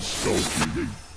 Stealth